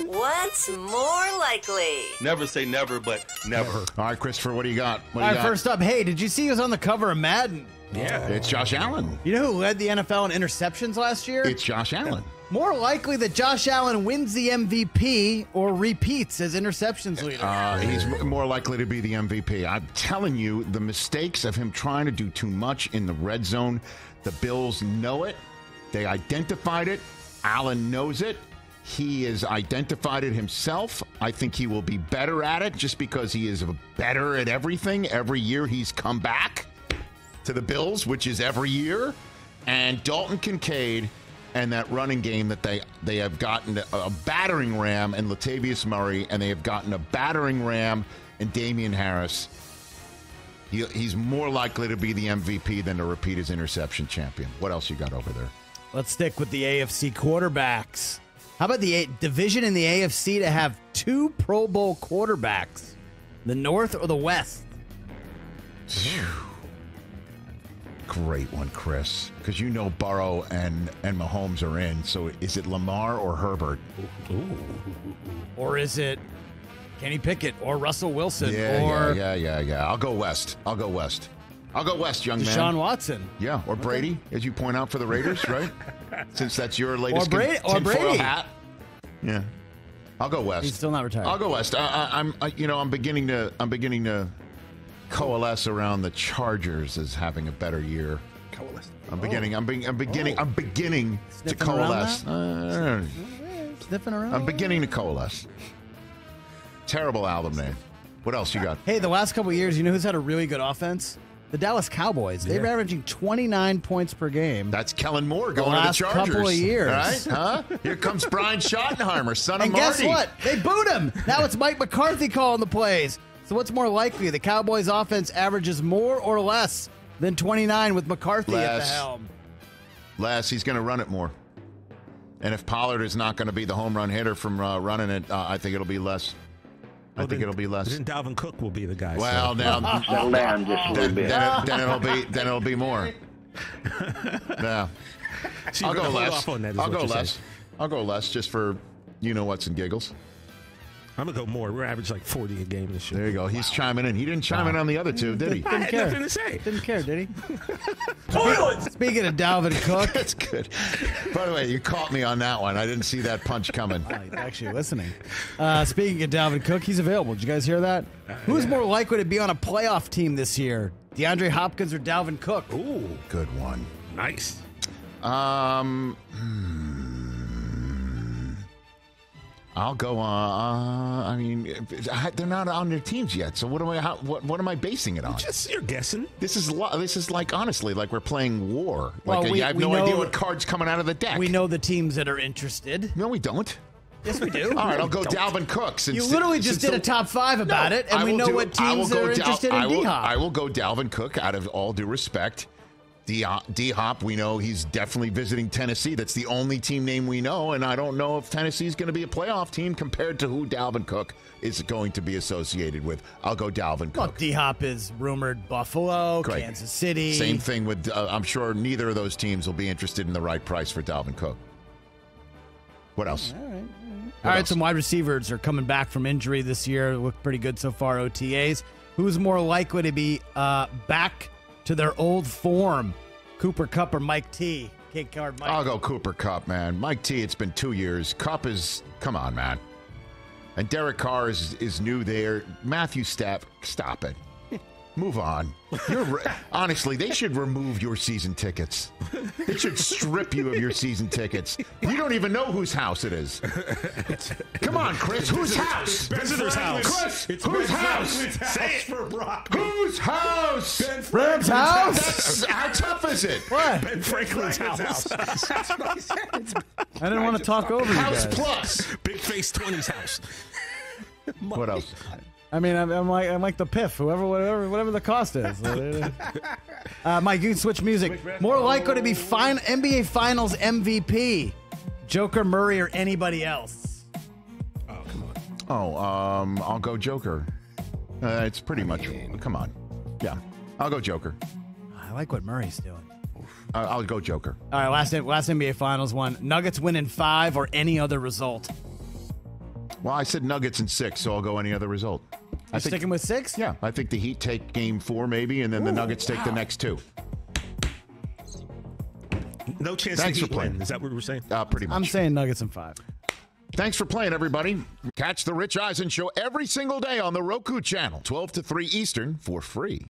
What's more likely? Never say never, but never. All right, Christopher, what do you got? What do All you right, got? first up, hey, did you see he was on the cover of Madden? Yeah. It's Josh Allen. You know who led the NFL in interceptions last year? It's Josh Allen. More likely that Josh Allen wins the MVP or repeats as interceptions leader. Uh, he's more likely to be the MVP. I'm telling you, the mistakes of him trying to do too much in the red zone, the Bills know it. They identified it. Allen knows it. He has identified it himself. I think he will be better at it just because he is better at everything. Every year he's come back to the Bills, which is every year. And Dalton Kincaid and that running game that they they have gotten a, battering ram in Latavius Murray, and they have gotten a battering ram in Damien Harris. He, he's more likely to be the MVP than to repeat his interception champion. What else you got over there? Let's stick with the AFC quarterbacks. How about the division in the AFC to have two Pro Bowl quarterbacks? The North or the West? Great one, Chris, because you know Burrow and and Mahomes are in. So is it Lamar or Herbert? Ooh. Or is it Kenny Pickett or Russell Wilson Yeah, or yeah, yeah, yeah, yeah. I'll go West. I'll go West. I'll go West, young man. Deshaun Watson? Yeah, or Brady, as you point out for the Raiders, right? Since that's your latest Or Brady- tin- or Brady. hat. Yeah, I'll go West. He's still not retired. I'll go West. I, I, I'm, I, you know, I'm beginning to, I'm beginning to coalesce around the Chargers as having a better year. Coalesce. I'm beginning. I'm, be, I'm beginning. I'm beginning to Oh. Sniffing around coalesce. that? Uh, Sniffing around? I'm beginning to coalesce. Terrible album name. What else you got? Hey, the last couple of years, you know who's had a really good offense? The Dallas Cowboys. They're Yeah. averaging 29 points per game. That's Kellen Moore going last to the Chargers. couple of years. All right, huh? Here comes Brian Schottenheimer, son of and Marty. guess what? They boot him. Now it's Mike McCarthy calling the plays. So what's more likely? The Cowboys offense averages more or less than 29 with McCarthy at the Less. helm. Les, he's going to run it more. And if Pollard is not going to be the home run hitter from uh, running it, uh, I think it'll be less. I Well, think then- it'll be less. Then Dalvin Cook will be the guy. Well, so. now Settle down just a little then, bit. then, it, then it'll be then it'll be more. Yeah, So I'll go less. off on that, is I'll go less. saying. I'll go less just for you know what's and giggles. I'm gonna go more. We're average like 40 a game this year. There you go. He's chiming in. He didn't chime in on the other two, did he? I had care. nothing to say. Didn't care, did he? Speaking of Dalvin Cook, That's good. By the way, you caught me on that one. I didn't see that punch coming. He's actually listening. Uh, speaking of Dalvin Cook, he's available. Did you guys hear that? Who's more likely to be on a playoff team this year? DeAndre Hopkins or Dalvin Cook? Ooh, Good one. nice. Um, hmm. I'll go. Uh, uh, I mean, if- they're not on their teams yet. So what am I? How, what, what am I basing it on? Just you're guessing. This is lo- this is like honestly like we're playing war. Like Well, uh, we- you have we no idea what cards coming out of the deck. We know the teams that are interested. No, we don't. Yes, we do. All right, I'll go Dalvin Cook. Since You literally just since did a top five about No, it, and we know do- what teams are Dal- interested I in will, D-Hop. I will go Dalvin Cook out of all due respect. D Hop, we know he's definitely visiting Tennessee. That's the only team name we know, and I don't know if Tennessee is going to be a playoff team compared to who Dalvin Cook is going to be associated with. I'll go Dalvin Well, Cook. D Hop is rumored Buffalo, Great. Kansas City. Same thing with. Uh, I'm sure neither of those teams will be interested in the right price for Dalvin Cook. What else? All right, some wide receivers are coming back from injury this year. Look pretty good so far. OTAs. Who's more likely to be uh, back to their old form? Cooper Kupp or Mike T? Cake card Mike. I'll go Cooper Kupp, man. Mike T, it's been two years. Kupp is, come on, man. And Derek Carr is, is new there. Matthew Staff, stop it. Move on. You're re- honestly, they should remove your season tickets. They should strip you of your season tickets. You don't even know whose house it is. Come on, Chris. Whose house? Visitor's house. Chris, It's whose Ben house? Franklin's Say it. for Brock. Whose house? Ben Rams house? That's, how tough is it? What? Ben Franklin's house. I didn't want to talk over you House plus. Big Face 20's house. What else? I mean, I'm, I'm like I'm like the Piff, whoever, whatever, whatever the cost is. uh, Mike, you can switch music. More likely to be fine NBA Finals MVP, Joker Murray or anybody else. Oh, come on. Oh, um, I'll go Joker. Uh, it's pretty much. Come on. Yeah, I'll go Joker. I like what Murray's doing. Uh, I'll go Joker. All right, last last NBA Finals one. Nuggets win in five or any other result. Well, I said Nuggets in six, so I'll go any other result. I You think, sticking with six? yeah, I think the Heat take game four maybe, and then the Ooh, Nuggets take the next two. No chance Thanks to for Heat win. playing. Is that what we're saying? Uh, pretty much. I'm saying Nuggets in five. Thanks for playing, everybody. Catch the Rich Eisen Show every single day on the Roku channel, 12 to 3 Eastern, for free.